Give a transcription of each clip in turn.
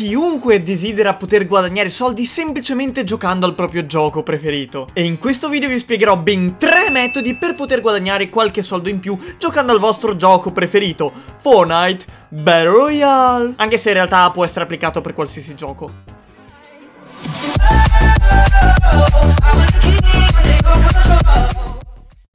chiunque desidera poter guadagnare soldi semplicemente giocando al proprio gioco preferito. E in questo video vi spiegherò ben tre metodi per poter guadagnare qualche soldo in più giocando al vostro gioco preferito, Fortnite Battle Royale. Anche se in realtà può essere applicato per qualsiasi gioco.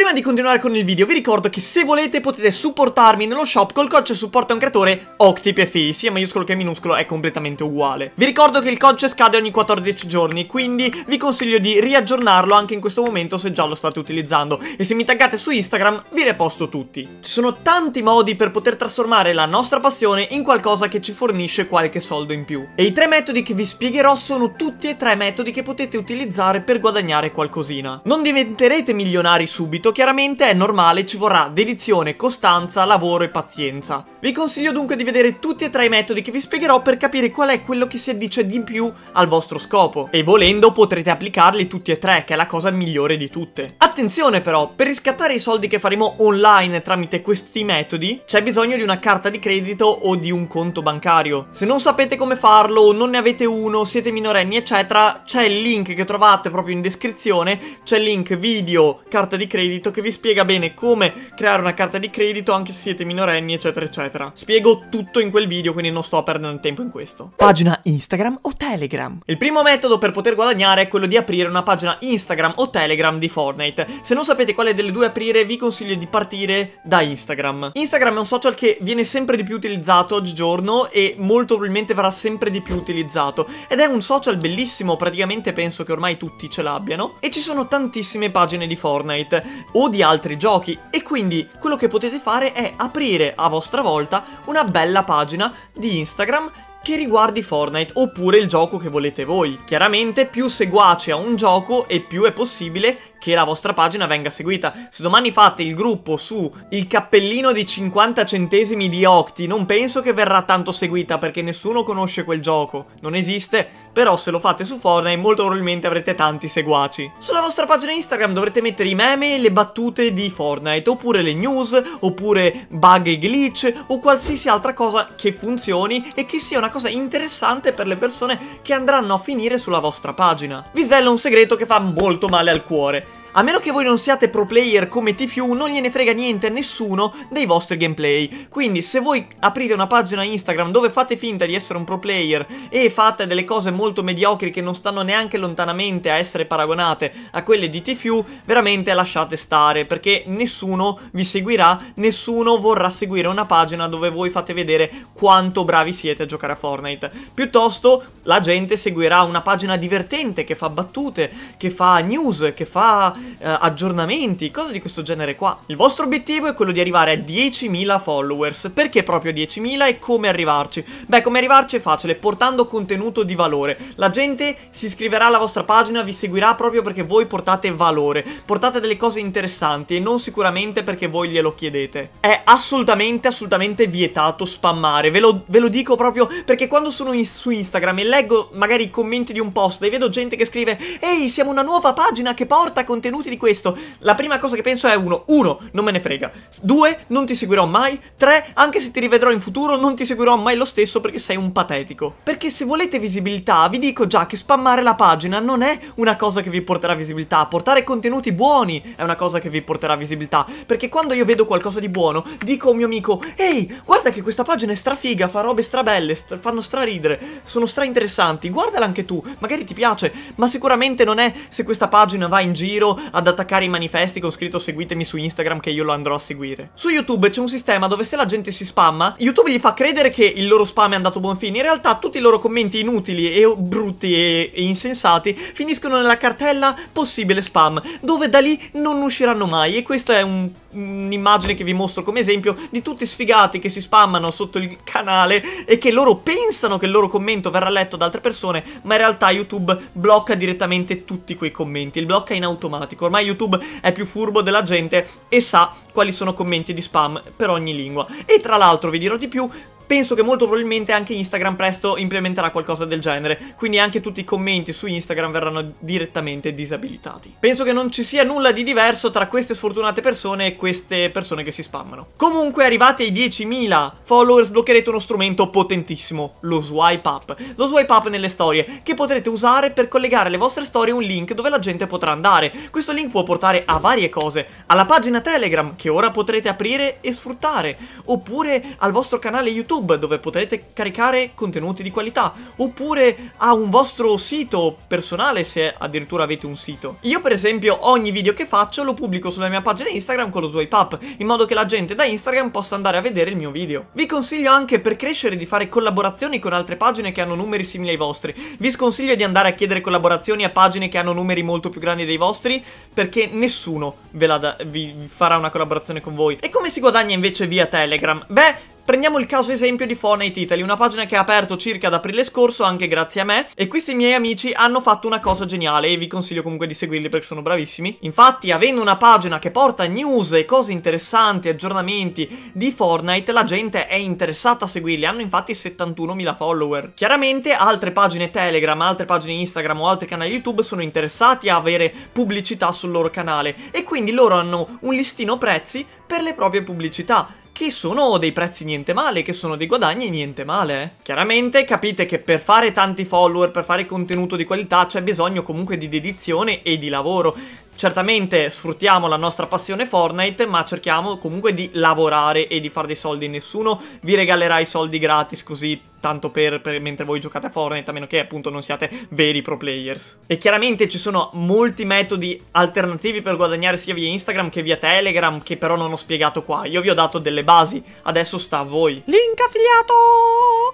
Prima di continuare con il video vi ricordo che se volete potete supportarmi nello shop col codice supporta un creatore OctiPFI, sia maiuscolo che minuscolo è completamente uguale. Vi ricordo che il codice scade ogni 14 giorni, quindi vi consiglio di riaggiornarlo anche in questo momento se già lo state utilizzando e se mi taggate su Instagram vi reposto tutti. Ci sono tanti modi per poter trasformare la nostra passione in qualcosa che ci fornisce qualche soldo in più. E i tre metodi che vi spiegherò sono tutti e tre metodi che potete utilizzare per guadagnare qualcosina. Non diventerete milionari subito, subito, chiaramente è normale, ci vorrà dedizione, costanza, lavoro e pazienza. Vi consiglio dunque di vedere tutti e tre i metodi che vi spiegherò per capire qual è quello che si addice di più al vostro scopo. E volendo potrete applicarli tutti e tre, che è la cosa migliore di tutte. Attenzione però, per riscattare i soldi che faremo online tramite questi metodi, c'è bisogno di una carta di credito o di un conto bancario. Se non sapete come farlo, non ne avete uno, siete minorenni eccetera, c'è il link che trovate proprio in descrizione, c'è il link video, carta di credito credito che vi spiega bene come creare una carta di credito anche se siete minorenni eccetera eccetera. Spiego tutto in quel video quindi non sto perdendo tempo in questo. Pagina Instagram o Telegram? Il primo metodo per poter guadagnare è quello di aprire una pagina Instagram o Telegram di Fortnite. Se non sapete quale delle due aprire vi consiglio di partire da Instagram. Instagram è un social che viene sempre di più utilizzato oggigiorno e molto probabilmente verrà sempre di più utilizzato ed è un social bellissimo, praticamente penso che ormai tutti ce l'abbiano e ci sono tantissime pagine di Fortnite o di altri giochi e quindi quello che potete fare è aprire a vostra volta una bella pagina di Instagram che riguardi Fortnite oppure il gioco che volete voi. Chiaramente più seguace a un gioco e più è possibile che la vostra pagina venga seguita. Se domani fate il gruppo su il cappellino di 50 centesimi di Octi, non penso che verrà tanto seguita perché nessuno conosce quel gioco. Non esiste, però se lo fate su Fortnite molto probabilmente avrete tanti seguaci. Sulla vostra pagina Instagram dovrete mettere i meme e le battute di Fortnite, oppure le news, oppure bug e glitch, o qualsiasi altra cosa che funzioni e che sia una cosa interessante per le persone che andranno a finire sulla vostra pagina. Vi svelo un segreto che fa molto male al cuore. A meno che voi non siate pro player come Tfue, non gliene frega niente a nessuno dei vostri gameplay. Quindi se voi aprite una pagina Instagram dove fate finta di essere un pro player e fate delle cose molto mediocri che non stanno neanche lontanamente a essere paragonate a quelle di Tfue, veramente lasciate stare perché nessuno vi seguirà, nessuno vorrà seguire una pagina dove voi fate vedere quanto bravi siete a giocare a Fortnite. Piuttosto la gente seguirà una pagina divertente che fa battute, che fa news, che fa eh, aggiornamenti, cose di questo genere qua. Il vostro obiettivo è quello di arrivare a 10.000 followers. Perché proprio 10.000 e come arrivarci? Beh, come arrivarci è facile, portando contenuto di valore. La gente si iscriverà alla vostra pagina, vi seguirà proprio perché voi portate valore, portate delle cose interessanti e non sicuramente perché voi glielo chiedete. È assolutamente, assolutamente vietato spammare, ve lo, ve lo dico proprio perché quando sono in, su Instagram e leggo magari i commenti di un post e vedo gente che scrive Ehi, siamo una nuova pagina che porta contenuto contenuti di questo, la prima cosa che penso è uno, uno, non me ne frega, due, non ti seguirò mai, tre, anche se ti rivedrò in futuro non ti seguirò mai lo stesso perché sei un patetico. Perché se volete visibilità vi dico già che spammare la pagina non è una cosa che vi porterà visibilità, portare contenuti buoni è una cosa che vi porterà visibilità, perché quando io vedo qualcosa di buono dico a un mio amico, ehi, guarda che questa pagina è strafiga, fa robe strabelle, st fanno straridere, sono stra interessanti, guardala anche tu, magari ti piace, ma sicuramente non è se questa pagina va in giro ad attaccare i manifesti con scritto seguitemi su Instagram che io lo andrò a seguire. Su YouTube c'è un sistema dove se la gente si spamma, YouTube gli fa credere che il loro spam è andato a buon fine. In realtà tutti i loro commenti inutili e brutti e, e insensati finiscono nella cartella possibile spam, dove da lì non usciranno mai. E questo è un un'immagine che vi mostro come esempio di tutti sfigati che si spammano sotto il canale e che loro pensano che il loro commento verrà letto da altre persone, ma in realtà YouTube blocca direttamente tutti quei commenti, li blocca in automatico. Ormai YouTube è più furbo della gente e sa quali sono commenti di spam per ogni lingua. E tra l'altro vi dirò di più, penso che molto probabilmente anche Instagram presto implementerà qualcosa del genere, quindi anche tutti i commenti su Instagram verranno direttamente disabilitati. Penso che non ci sia nulla di diverso tra queste sfortunate persone e queste persone che si spammano. Comunque, arrivati ai 10.000 follower, sbloccherete uno strumento potentissimo, lo swipe up. Lo swipe up nelle storie, che potrete usare per collegare alle vostre storie un link dove la gente potrà andare. Questo link può portare a varie cose, alla pagina Telegram, che ora potrete aprire e sfruttare, oppure al vostro canale YouTube, dove potrete caricare contenuti di qualità, oppure a un vostro sito personale, se addirittura avete un sito. Io, per esempio, ogni video che faccio lo pubblico sulla mia pagina Instagram con lo swipe up, in modo che la gente da Instagram possa andare a vedere il mio video. Vi consiglio anche per crescere di fare collaborazioni con altre pagine che hanno numeri simili ai vostri. Vi sconsiglio di andare a chiedere collaborazioni a pagine che hanno numeri molto più grandi dei vostri, perché nessuno ve la da vi farà una collaborazione con voi. E come si guadagna invece via Telegram? Beh, Prendiamo il caso esempio di Fortnite Italy, una pagina che ha aperto circa ad aprile scorso, anche grazie a me, e questi miei amici hanno fatto una cosa geniale e vi consiglio comunque di seguirli perché sono bravissimi. Infatti, avendo una pagina che porta news e cose interessanti, aggiornamenti di Fortnite, la gente è interessata a seguirli, hanno infatti 71.000 follower. Chiaramente altre pagine Telegram, altre pagine Instagram o altri canali YouTube sono interessati a avere pubblicità sul loro canale e quindi loro hanno un listino prezzi per le proprie pubblicità che sono dei prezzi niente male, che sono dei guadagni niente male. Chiaramente capite che per fare tanti follower, per fare contenuto di qualità c'è bisogno comunque di dedizione e di lavoro. Certamente sfruttiamo la nostra passione Fortnite, ma cerchiamo comunque di lavorare e di fare dei soldi. Nessuno vi regalerà i soldi gratis così tanto per, per, mentre voi giocate a Fortnite, a meno che appunto non siate veri pro players. E chiaramente ci sono molti metodi alternativi per guadagnare sia via Instagram che via Telegram, che però non ho spiegato qua. Io vi ho dato delle basi, adesso sta a voi. Link affiliato!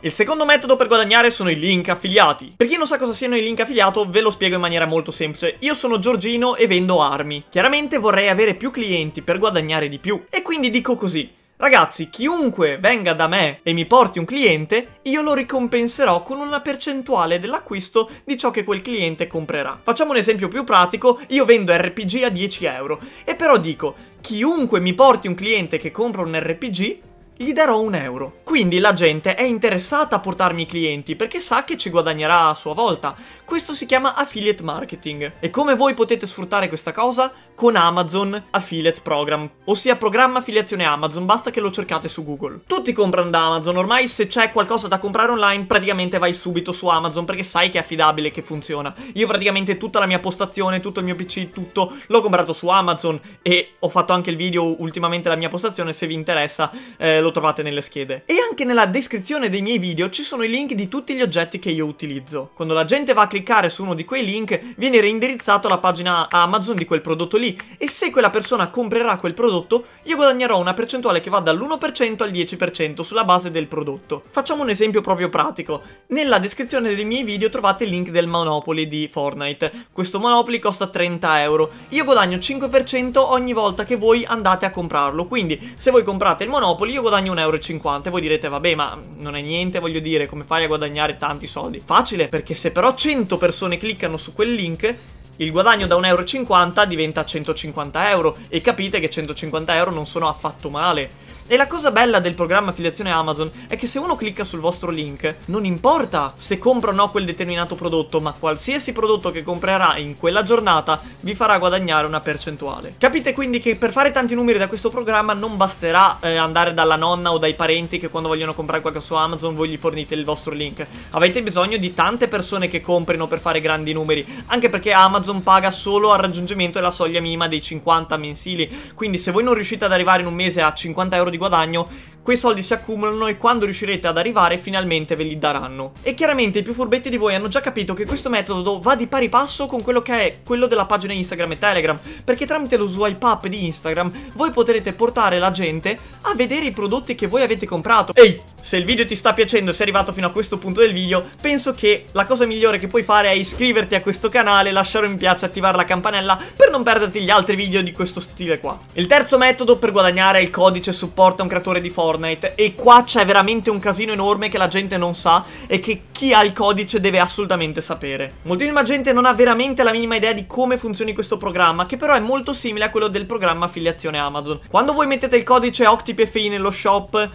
Il secondo metodo per guadagnare sono i link affiliati. Per chi non sa cosa siano i link affiliato, ve lo spiego in maniera molto semplice. Io sono Giorgino e vendo armi. Chiaramente vorrei avere più clienti per guadagnare di più. E quindi dico così. Ragazzi, chiunque venga da me e mi porti un cliente, io lo ricompenserò con una percentuale dell'acquisto di ciò che quel cliente comprerà. Facciamo un esempio più pratico, io vendo RPG a 10 euro, e però dico, chiunque mi porti un cliente che compra un RPG, gli darò un euro. Quindi la gente è interessata a portarmi i clienti perché sa che ci guadagnerà a sua volta. Questo si chiama affiliate marketing. E come voi potete sfruttare questa cosa? Con Amazon Affiliate Program, ossia programma affiliazione Amazon, basta che lo cercate su Google. Tutti comprano da Amazon, ormai se c'è qualcosa da comprare online praticamente vai subito su Amazon perché sai che è affidabile e che funziona. Io praticamente tutta la mia postazione, tutto il mio PC, tutto l'ho comprato su Amazon e ho fatto anche il video ultimamente la mia postazione, se vi interessa eh, lo lo trovate nelle schede. E anche nella descrizione dei miei video ci sono i link di tutti gli oggetti che io utilizzo. Quando la gente va a cliccare su uno di quei link, viene reindirizzato alla pagina Amazon di quel prodotto lì. E se quella persona comprerà quel prodotto, io guadagnerò una percentuale che va dall'1% al 10% sulla base del prodotto. Facciamo un esempio proprio pratico. Nella descrizione dei miei video trovate il link del Monopoly di Fortnite. Questo Monopoly costa 30 euro. Io guadagno 5% ogni volta che voi andate a comprarlo. Quindi, se voi comprate il Monopoly, io guadagno guadagni 1,50 euro e voi direte vabbè ma non è niente voglio dire come fai a guadagnare tanti soldi? Facile perché se però 100 persone cliccano su quel link il guadagno da 1,50 euro diventa 150 euro e capite che 150 euro non sono affatto male. E la cosa bella del programma affiliazione Amazon è che se uno clicca sul vostro link, non importa se compra o no quel determinato prodotto, ma qualsiasi prodotto che comprerà in quella giornata vi farà guadagnare una percentuale. Capite quindi che per fare tanti numeri da questo programma non basterà eh, andare dalla nonna o dai parenti che quando vogliono comprare qualcosa su Amazon voi gli fornite il vostro link. Avete bisogno di tante persone che comprino per fare grandi numeri, anche perché Amazon paga solo al raggiungimento della soglia minima dei 50 mensili. Quindi se voi non riuscite ad arrivare in un mese a 50 euro di guadagno quei soldi si accumulano e quando riuscirete ad arrivare finalmente ve li daranno. E chiaramente i più furbetti di voi hanno già capito che questo metodo va di pari passo con quello che è quello della pagina Instagram e Telegram, perché tramite lo swipe up di Instagram voi potrete portare la gente a vedere i prodotti che voi avete comprato. Ehi, se il video ti sta piacendo e sei arrivato fino a questo punto del video, penso che la cosa migliore che puoi fare è iscriverti a questo canale, lasciare un mi piace attivare la campanella per non perderti gli altri video di questo stile qua. Il terzo metodo per guadagnare è il codice supporta un creatore di Fortnite Fortnite e qua c'è veramente un casino enorme che la gente non sa e che chi ha il codice deve assolutamente sapere. Moltissima gente non ha veramente la minima idea di come funzioni questo programma, che però è molto simile a quello del programma affiliazione Amazon. Quando voi mettete il codice OctiPFI nello shop,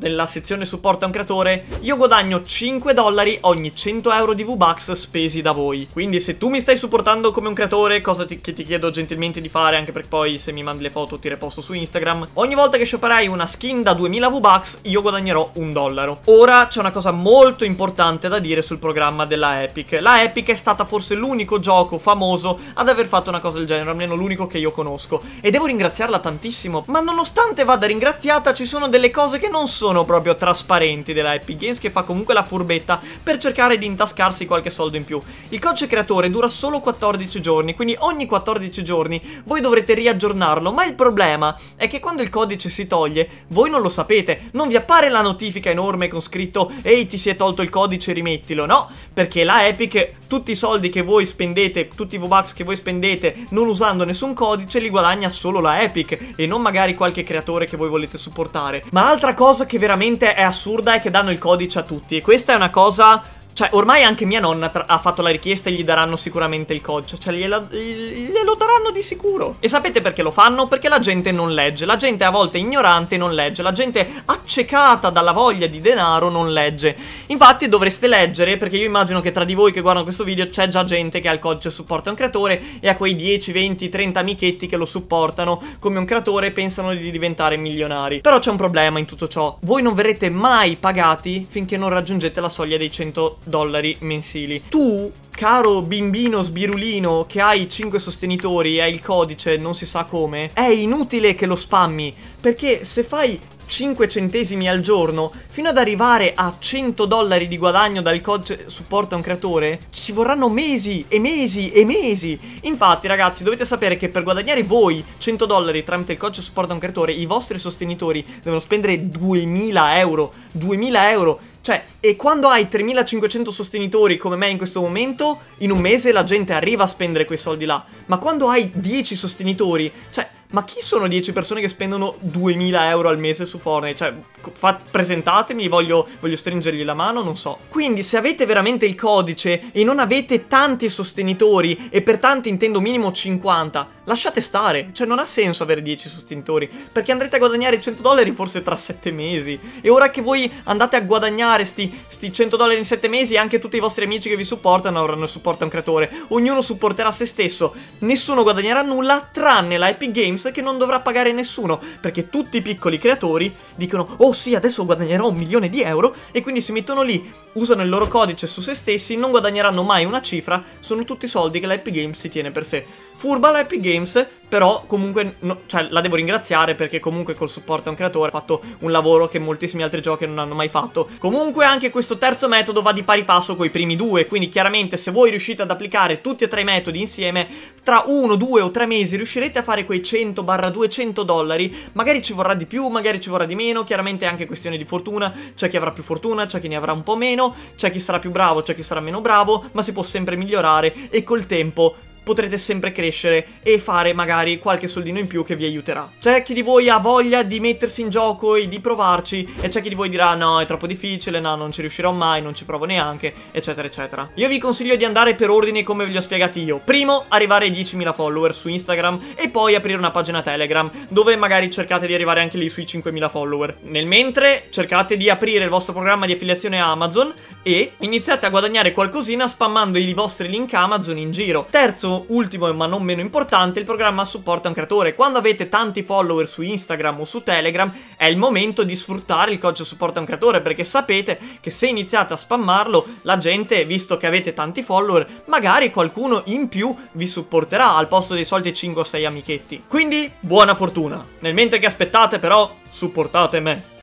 nella sezione supporta un creatore, io guadagno 5 dollari ogni 100 euro di V-Bucks spesi da voi. Quindi se tu mi stai supportando come un creatore, cosa ti, che ti chiedo gentilmente di fare, anche perché poi se mi mandi le foto ti reposto su Instagram, ogni volta che shopperai una skin da 2000 V-Bucks, io guadagnerò un dollaro. Ora c'è una cosa molto importante da dire sul programma della Epic. La Epic è stata forse l'unico gioco famoso ad aver fatto una cosa del genere, almeno l'unico che io conosco. E devo ringraziarla tantissimo, ma nonostante vada ringraziata ci sono delle cose che non sono proprio trasparenti della Epic Games che fa comunque la furbetta per cercare di intascarsi qualche soldo in più. Il codice creatore dura solo 14 giorni, quindi ogni 14 giorni voi dovrete riaggiornarlo, ma il problema è che quando il codice si toglie, voi non lo sapete, non vi appare la notifica enorme con scritto ehi ti si è tolto il codice rimettilo, no? Perché la Epic tutti i soldi che voi spendete, tutti i V-Bucks che voi spendete non usando nessun codice li guadagna solo la Epic e non magari qualche creatore che voi volete supportare. Ma altra cosa che veramente è assurda è che danno il codice a tutti e questa è una cosa cioè, ormai anche mia nonna ha fatto la richiesta e gli daranno sicuramente il codice. Cioè, gliela, glielo daranno di sicuro. E sapete perché lo fanno? Perché la gente non legge. La gente a volte ignorante non legge. La gente accecata dalla voglia di denaro non legge. Infatti dovreste leggere, perché io immagino che tra di voi che guardano questo video c'è già gente che ha il codice supporta un creatore e ha quei 10, 20, 30 amichetti che lo supportano come un creatore pensano di diventare milionari. Però c'è un problema in tutto ciò. Voi non verrete mai pagati finché non raggiungete la soglia dei 100 dollari mensili. Tu, caro bimbino sbirulino che hai 5 sostenitori e hai il codice non si sa come, è inutile che lo spammi, perché se fai 5 centesimi al giorno fino ad arrivare a 100 dollari di guadagno dal codice supporta un creatore ci vorranno mesi e mesi e mesi infatti ragazzi dovete sapere che per guadagnare voi 100 dollari tramite il codice supporta un creatore i vostri sostenitori devono spendere 2000 euro 2000 euro cioè, e quando hai 3500 sostenitori come me in questo momento, in un mese la gente arriva a spendere quei soldi là. Ma quando hai 10 sostenitori, cioè, ma chi sono 10 persone che spendono 2000 euro al mese su Fortnite? Cioè, fat, presentatemi, voglio, voglio stringergli la mano, non so. Quindi, se avete veramente il codice e non avete tanti sostenitori, e per tanti intendo minimo 50, lasciate stare. Cioè, non ha senso avere 10 sostenitori, perché andrete a guadagnare 100 dollari forse tra 7 mesi. E ora che voi andate a guadagnare sti, sti 100 dollari in 7 mesi, anche tutti i vostri amici che vi supportano avranno il supporto a un creatore. Ognuno supporterà se stesso. Nessuno guadagnerà nulla, tranne la Epic Games che non dovrà pagare nessuno, perché tutti i piccoli creatori dicono oh sì adesso guadagnerò un milione di euro e quindi si mettono lì, usano il loro codice su se stessi, non guadagneranno mai una cifra, sono tutti soldi che la Epic Games si tiene per sé. Furba la Epic Games, però comunque no, cioè, la devo ringraziare perché comunque col supporto a un creatore ha fatto un lavoro che moltissimi altri giochi non hanno mai fatto. Comunque anche questo terzo metodo va di pari passo con i primi due, quindi chiaramente se voi riuscite ad applicare tutti e tre i metodi insieme, tra uno, due o tre mesi riuscirete a fare quei 100-200 dollari, magari ci vorrà di più, magari ci vorrà di meno, chiaramente è anche questione di fortuna, c'è chi avrà più fortuna, c'è chi ne avrà un po' meno, c'è chi sarà più bravo, c'è chi sarà meno bravo, ma si può sempre migliorare e col tempo potrete sempre crescere e fare magari qualche soldino in più che vi aiuterà. C'è chi di voi ha voglia di mettersi in gioco e di provarci e c'è chi di voi dirà no è troppo difficile, no non ci riuscirò mai, non ci provo neanche, eccetera eccetera. Io vi consiglio di andare per ordine come ve li ho spiegati io. Primo arrivare ai 10.000 follower su Instagram e poi aprire una pagina Telegram dove magari cercate di arrivare anche lì sui 5.000 follower. Nel mentre cercate di aprire il vostro programma di affiliazione Amazon e iniziate a guadagnare qualcosina spammando i vostri link Amazon in giro. Terzo ultimo ma non meno importante, il programma supporta un creatore. Quando avete tanti follower su Instagram o su Telegram, è il momento di sfruttare il codice supporta un creatore, perché sapete che se iniziate a spammarlo, la gente, visto che avete tanti follower, magari qualcuno in più vi supporterà al posto dei soliti 5 o 6 amichetti. Quindi, buona fortuna. Nel mentre che aspettate però, supportate me.